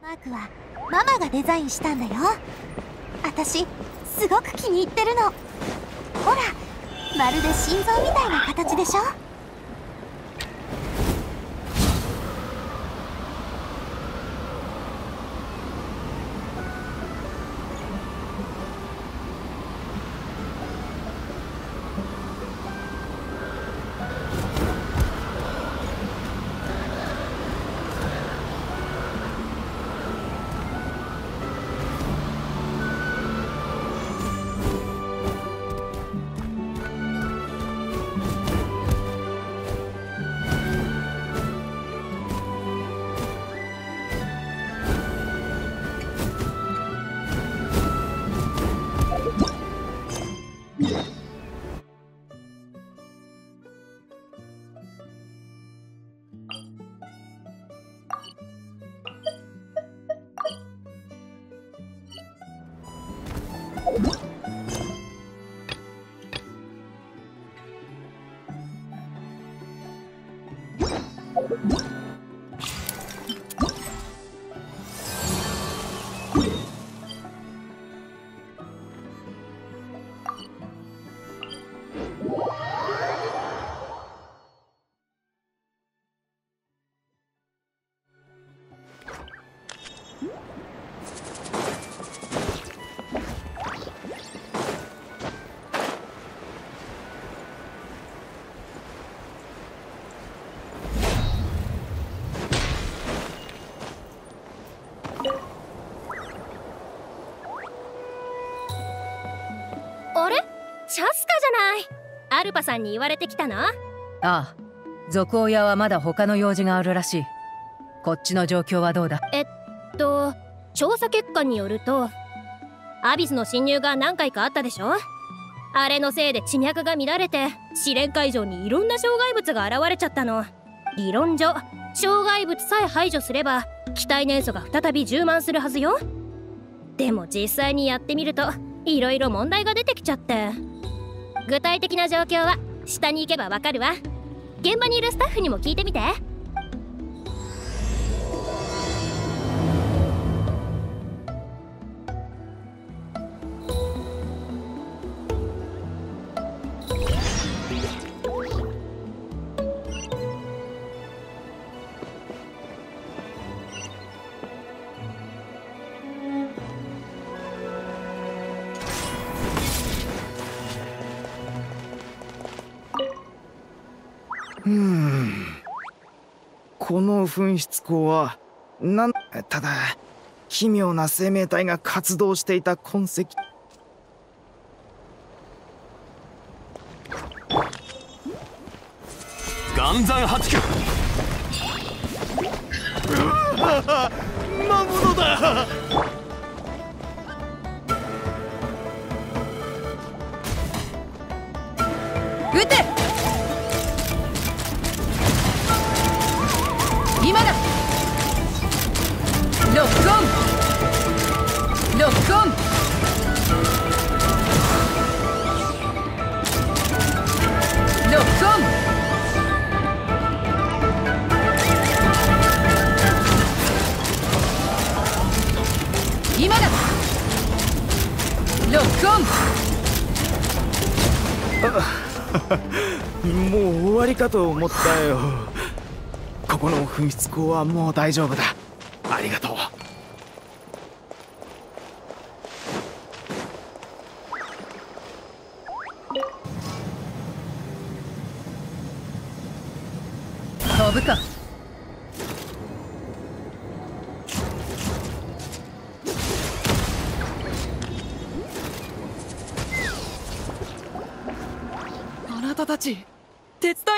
マークはママがデザインしたんだよ。私すごく気に入ってるの。ほらまるで心臓みたいな形でしょ。ない。アルパさんに言われてきたの？ああ。賊親はまだ他の用事があるらしい。こっちの状況はどうだ？えっと調査結果によるとアビスの侵入が何回かあったでしょ？あれのせいで地脈が乱れて試練会場にいろんな障害物が現れちゃったの。理論上障害物さえ排除すれば機体燃素が再び充満するはずよ。でも実際にやってみるといろいろ問題が出てきちゃって具体的な状況は下に行けばわかるわ。現場にいるスタッフにも聞いてみて。うん。この噴出口はなんただ奇妙な生命体が活動していた痕跡。岩山八九。魔物だ。撃てもう終わりかと思ったよ。ここの噴出口はもう大丈夫だ。ありがとう。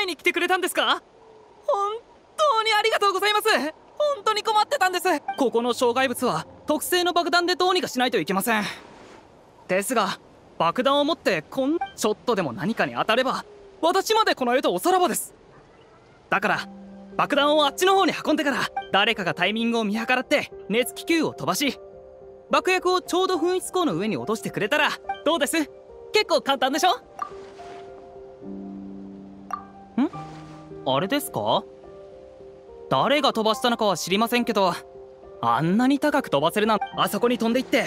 に来てくれたんですか？本当にありがとうございます。本当に困ってたんです。ここの障害物は特製の爆弾でどうにかしないといけません。ですが爆弾を持ってこんちょっとでも何かに当たれば私までこの世とおさらばです。だから爆弾をあっちの方に運んでから誰かがタイミングを見計らって熱気球を飛ばし爆薬をちょうど噴出口の上に落としてくれたらどうです？結構簡単でしょ？あれですか？誰が飛ばしたのかは知りませんけどあんなに高く飛ばせるなんあそこに飛んでいって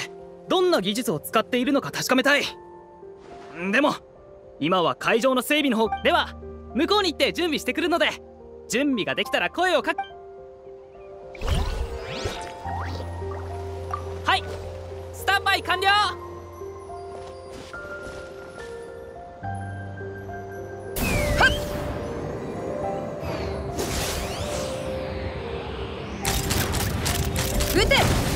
どんな技術を使っているのか確かめたい。でも今は会場の整備の方では向こうに行って準備してくるので準備ができたら声をかはいスタンバイ完了。撃て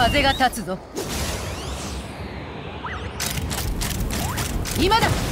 風が立つぞ。今だ。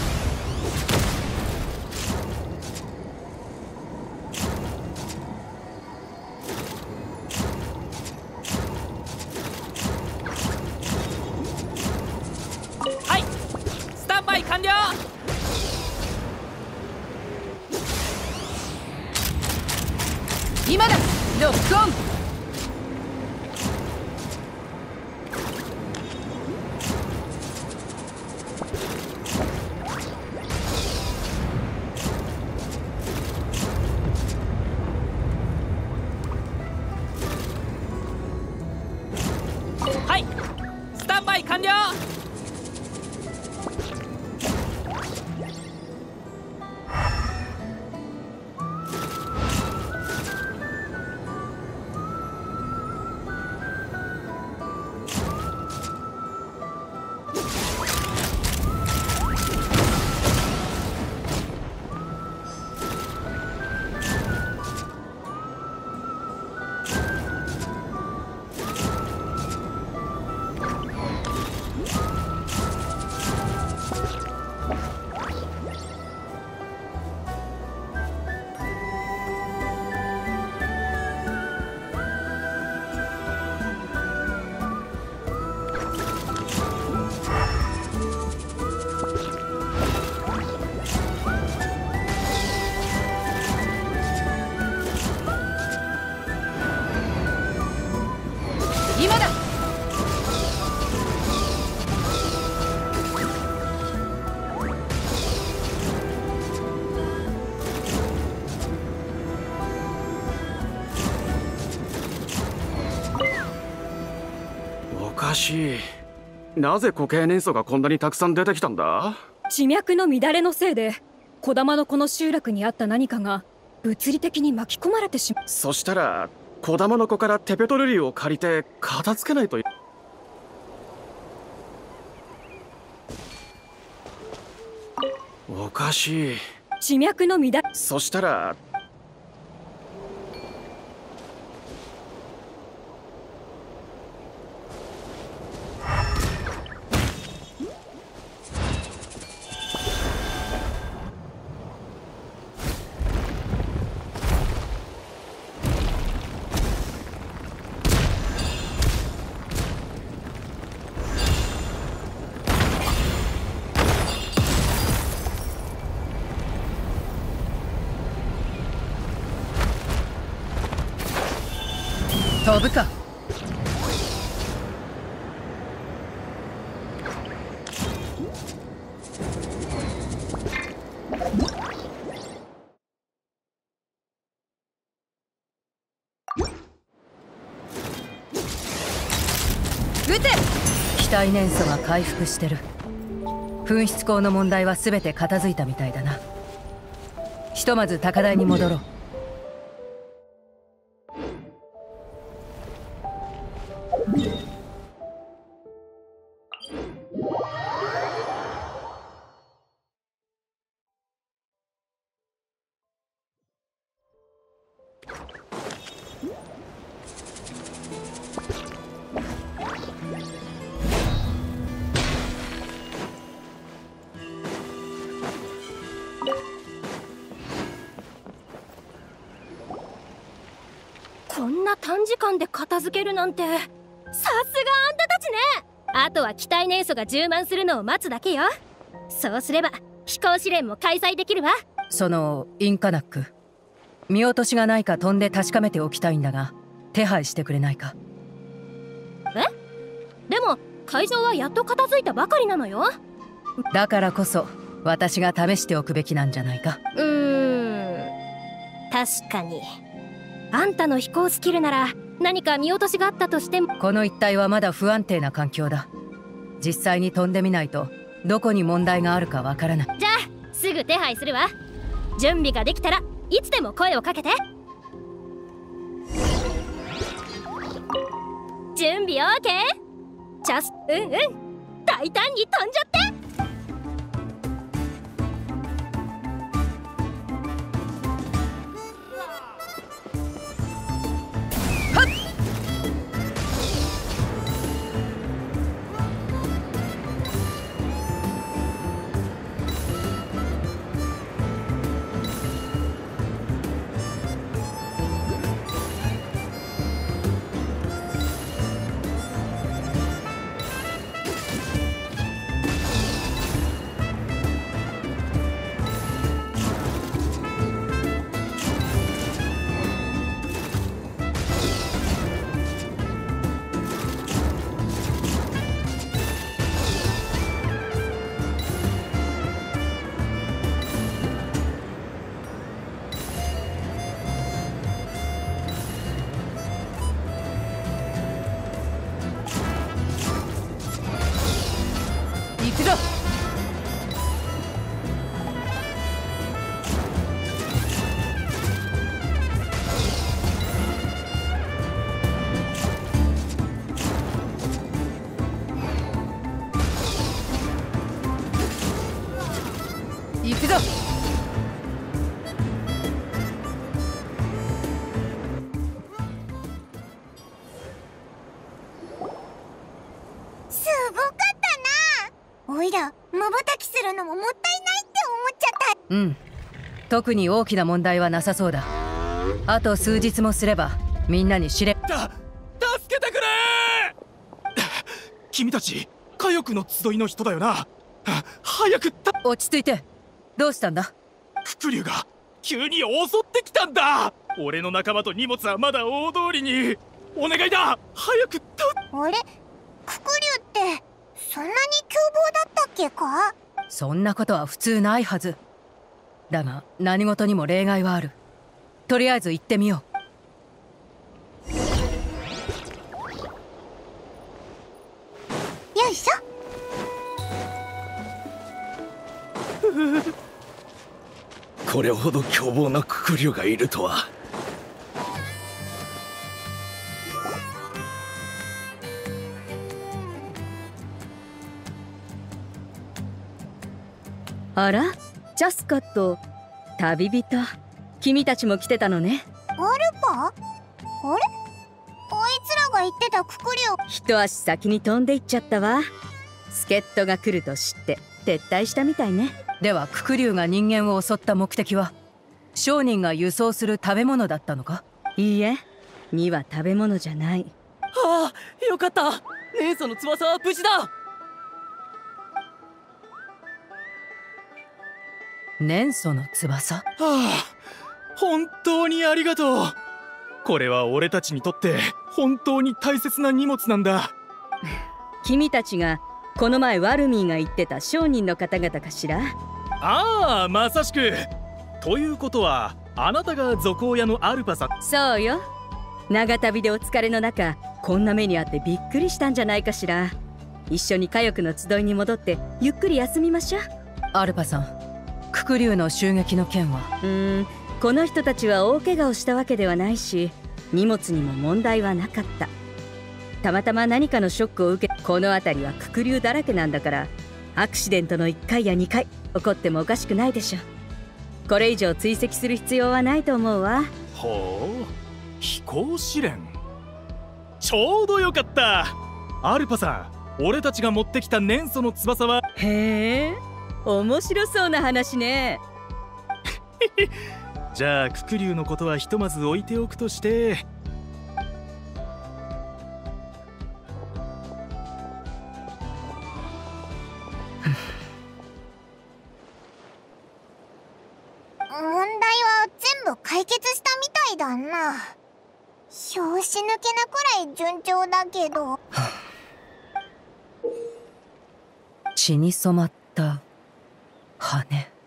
タンなぜ固形燃素がこんなにたくさん出てきたんだ？地脈の乱れのせいで小玉のこの集落にあった何かが物理的に巻き込まれてしまそしたら小玉の子からテペトルリを借りて片付けないとい。おかしい。地脈の乱れ。そしたら飛ぶか撃て。気体燃素が回復してる。噴出口の問題は全て片付いたみたいだな。ひとまず高台に戻ろう。短時間で片付けるなんて。さすがあんたたちね。あとは機体燃素が充満するのを待つだけよ。そうすれば飛行試練も開催できるわ。そのインカナック。見落としがないか飛んで確かめておきたいんだが手配してくれないか。え？でも会場はやっと片付いたばかりなのよ。だからこそ私が試しておくべきなんじゃないか。うーん。確かにあんたの飛行スキルなら何か見落としがあったとしても。この一帯はまだ不安定な環境だ。実際に飛んでみないとどこに問題があるかわからない。じゃあすぐ手配するわ。準備ができたらいつでも声をかけて。準備 OK? ジャスうんうん。大胆に飛んじゃって。すごかったな。おいらまばたきするのももったいないって思っちゃった。うん。特に大きな問題はなさそうだ。あと数日もすればみんなに知れ。だ助けてくれ君たち火翼の集いの人だよな。は早くた落ち着いて。どうしたんだ？伏竜が急に襲ってきたんだ。俺の仲間と荷物はまだ大通りに。お願いだ！早くたあれ？ってそんなに凶暴だったっけか？そんなことは普通ないはず。だが何事にも例外はある。とりあえず行ってみよよいしょ。これほど凶暴なククリュウがいるとはあらジャスカと旅人。君たちも来てたのね。アルパ？あれ？こいつらが言ってたククリュウ一足先に飛んでいっちゃったわ。助っ人が来ると知って撤退したみたいね。うではククリュウが人間を襲った目的は？商人が輸送する食べ物だったのか？いいえには食べ物じゃない。ああよかった。姉さんの翼は無事だ年祖の翼。はあ本当にありがとう。これは俺たちにとって本当に大切な荷物なんだ。君たちがこの前ワルミーが言ってた商人の方々かしら？ああまさしく。ということはあなたが賊親のアルパさんそうよ。長旅でお疲れの中こんな目にあってびっくりしたんじゃないかしら。一緒に火翼の集いに戻ってゆっくり休みましょう。アルパさんククリュウの襲撃の件は？うーんこの人たちは大怪我をしたわけではないし荷物にも問題はなかった。たまたま何かのショックを受けこの辺りはククリュウだらけなんだからアクシデントの1回や2回起こってもおかしくないでしょこれ以上追跡する必要はないと思うわ。ほう飛行試練。ちょうどよかった。アルパさん俺たちが持ってきた年祖の翼はへえ面白そうな話ね。じゃあクク竜のことはひとまず置いておくとして。問題は全部解決したみたいだな。拍子抜けなくらい順調だけど。血に染まった。羽